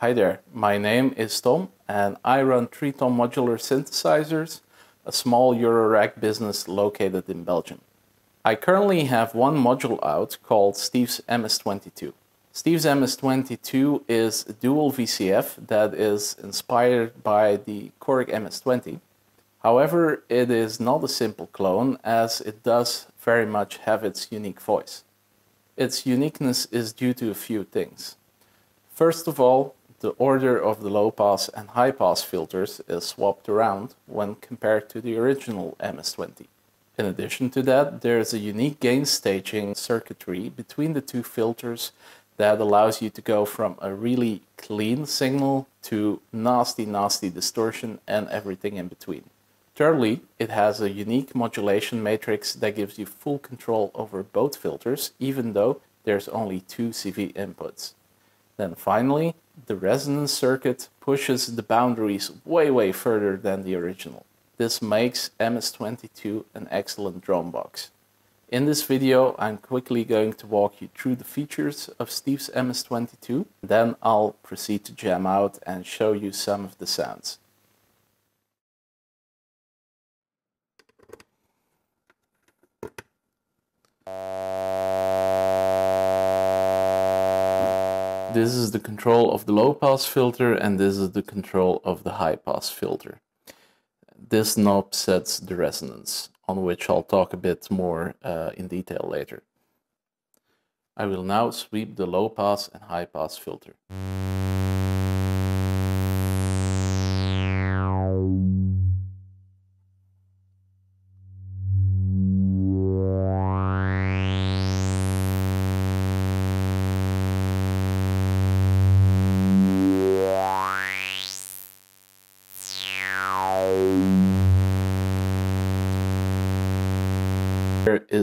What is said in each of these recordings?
Hi there, my name is Tom and I run Threetom Modular Synthesizers, a small Eurorack business located in Belgium. I currently have one module out called Steve's MS-22. Steve's MS-22 is a dual VCF that is inspired by the Korg MS-20. However, it is not a simple clone as it does very much have its unique voice. Its uniqueness is due to a few things. First of all, the order of the low pass and high pass filters is swapped around when compared to the original MS-20. In addition to that, there is a unique gain staging circuitry between the two filters that allows you to go from a really clean signal to nasty, nasty distortion and everything in between. Thirdly, it has a unique modulation matrix that gives you full control over both filters, even though there's only two CV inputs. Then finally, the resonance circuit pushes the boundaries way, way further than the original. This makes MS-22 an excellent drone box. In this video, I'm quickly going to walk you through the features of Steve's MS-22. Then I'll proceed to jam out and show you some of the sounds. This is the control of the low pass filter and this is the control of the high pass filter. This knob sets the resonance, on which I'll talk a bit more uh, in detail later. I will now sweep the low pass and high pass filter.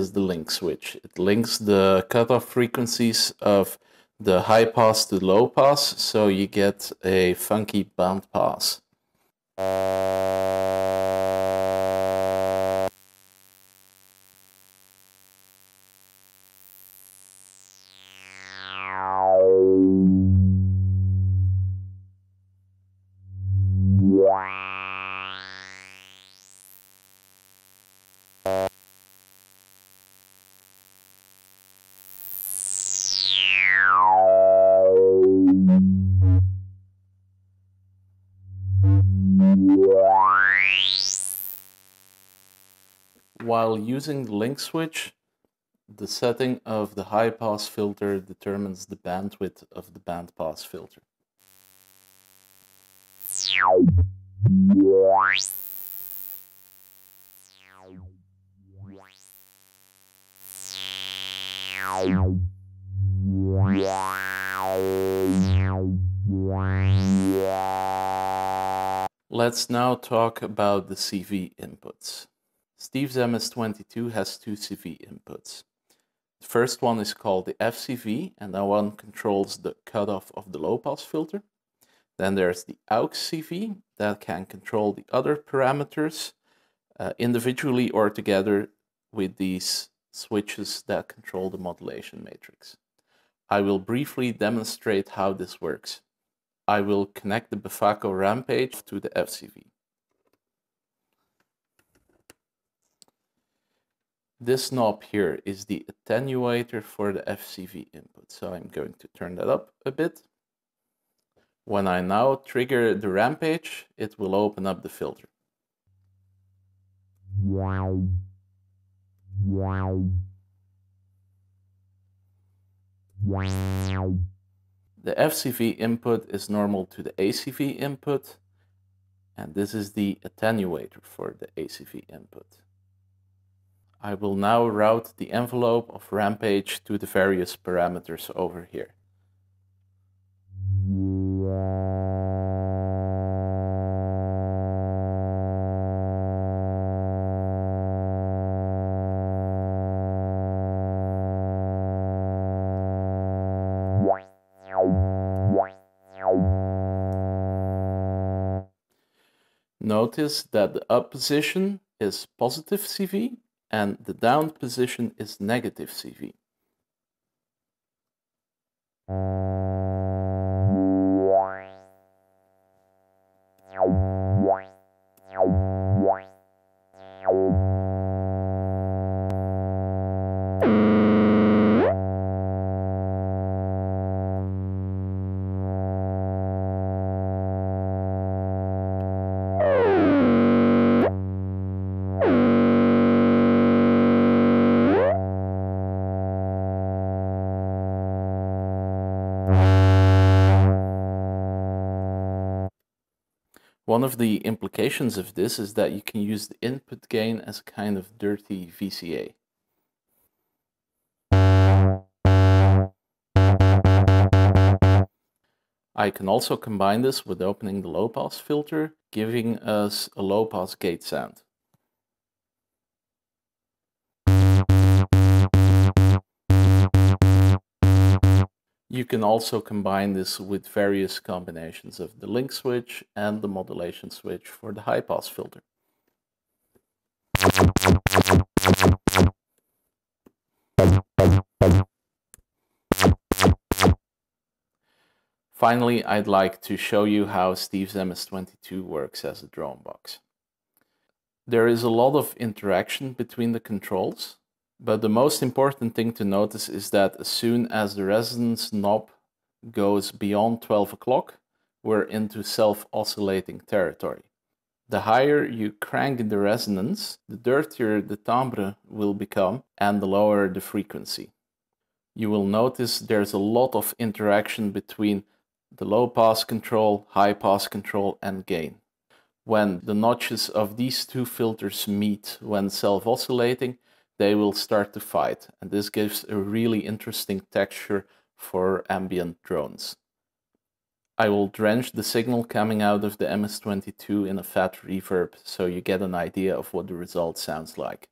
Is the link switch. It links the cutoff frequencies of the high pass to low pass, so you get a funky band pass. Using the link switch, the setting of the high pass filter determines the bandwidth of the band pass filter. Let's now talk about the CV inputs. Steve's MS-22 has two CV inputs. The first one is called the FCV and that one controls the cutoff of the low pass filter. Then there's the AUX CV that can control the other parameters uh, individually or together with these switches that control the modulation matrix. I will briefly demonstrate how this works. I will connect the Befaco Rampage to the FCV. This knob here is the attenuator for the FCV input, so I'm going to turn that up a bit. When I now trigger the Rampage, it will open up the filter. The FCV input is normal to the ACV input, and this is the attenuator for the ACV input. I will now route the envelope of Rampage to the various parameters over here. Notice that the up position is positive CV and the down position is negative CV. One of the implications of this is that you can use the input gain as a kind of dirty VCA. I can also combine this with opening the low pass filter, giving us a low pass gate sound. You can also combine this with various combinations of the link switch and the modulation switch for the high pass filter. Finally, I'd like to show you how Steve's MS-22 works as a drone box. There is a lot of interaction between the controls, but the most important thing to notice is that as soon as the resonance knob goes beyond 12 o'clock, we're into self-oscillating territory. The higher you crank the resonance, the dirtier the timbre will become and the lower the frequency. You will notice there's a lot of interaction between the low pass control, high pass control and gain. When the notches of these two filters meet when self-oscillating, they will start to fight and this gives a really interesting texture for ambient drones. I will drench the signal coming out of the MS-22 in a fat reverb so you get an idea of what the result sounds like.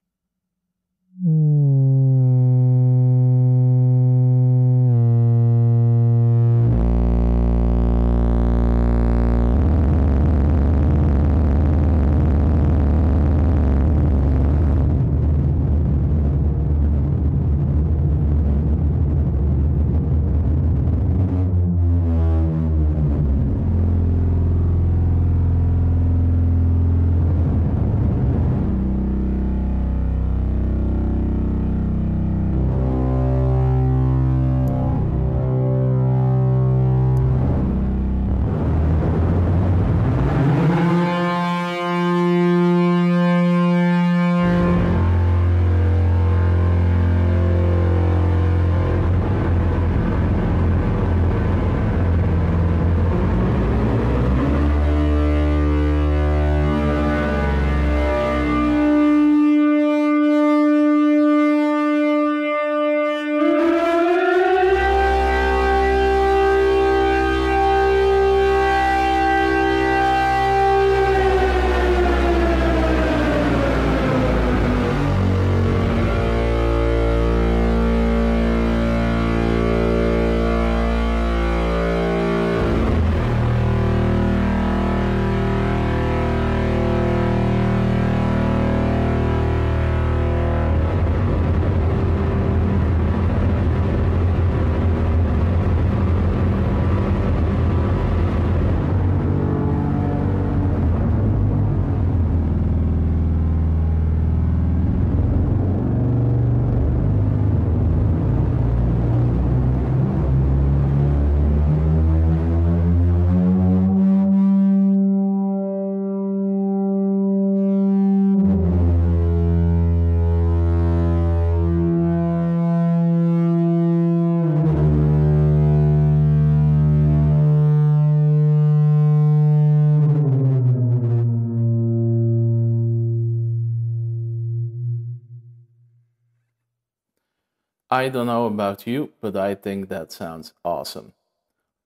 I don't know about you, but I think that sounds awesome.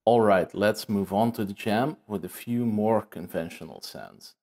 Alright, let's move on to the jam with a few more conventional sounds.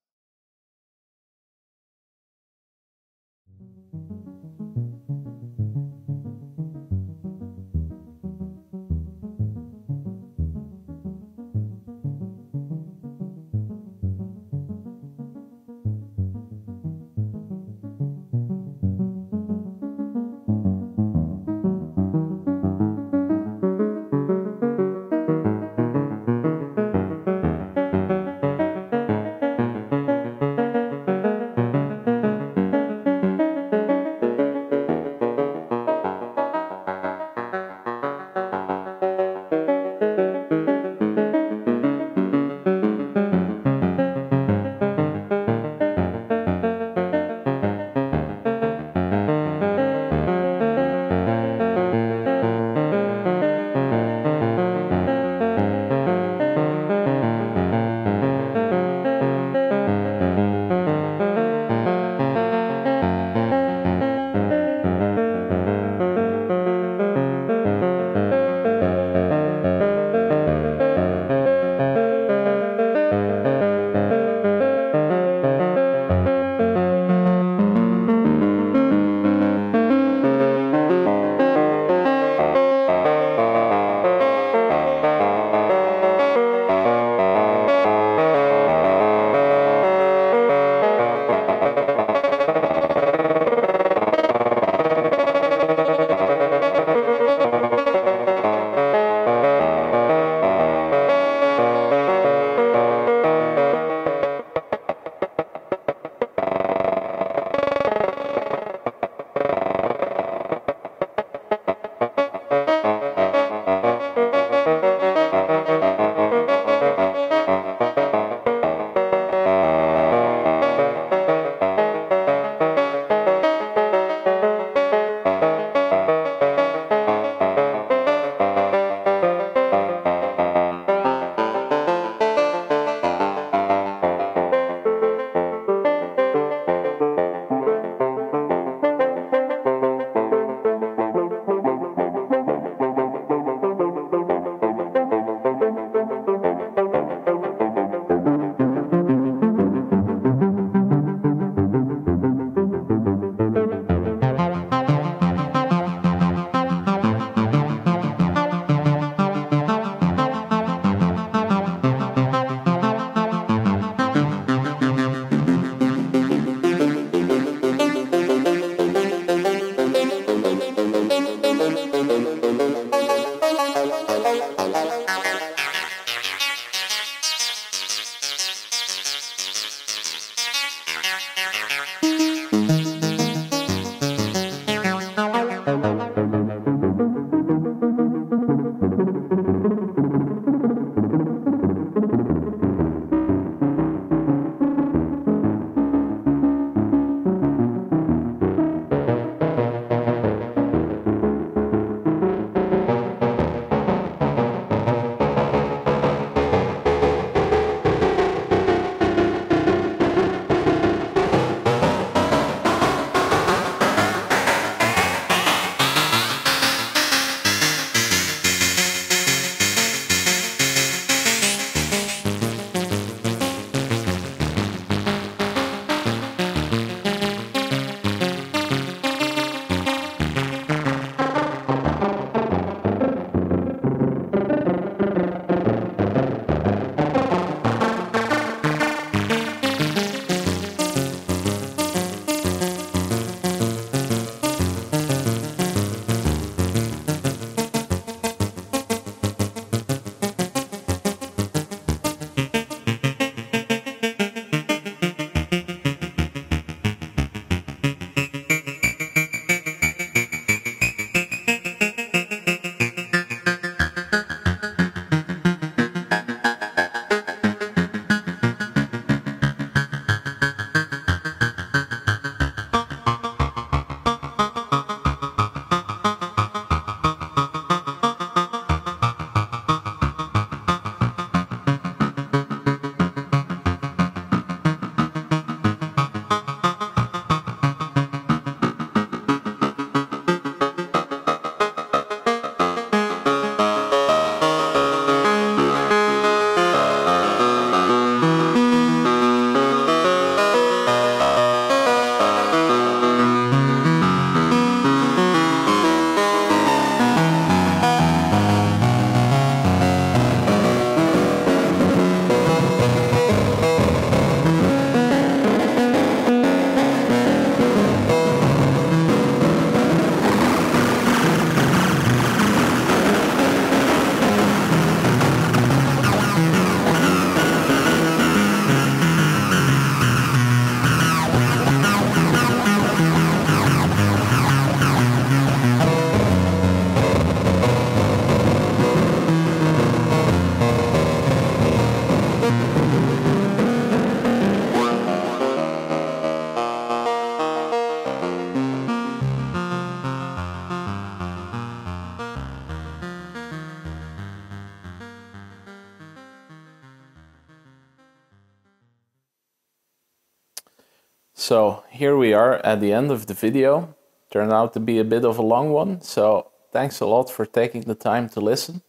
So here we are at the end of the video. Turned out to be a bit of a long one, so thanks a lot for taking the time to listen.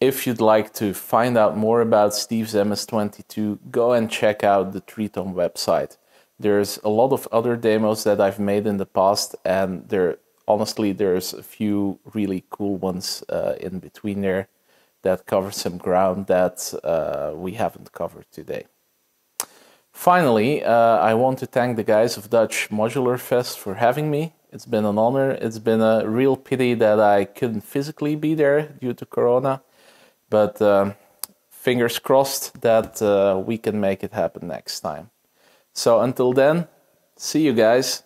If you'd like to find out more about Steve's MS-22, go and check out the Threetom website. There's a lot of other demos that I've made in the past, and there honestly there's a few really cool ones uh, in between there that cover some ground that uh, we haven't covered today. Finally, uh, I want to thank the guys of Dutch Modular Fest for having me. It's been an honor. It's been a real pity that I couldn't physically be there due to Corona but um, fingers crossed that uh, we can make it happen next time. So until then, see you guys.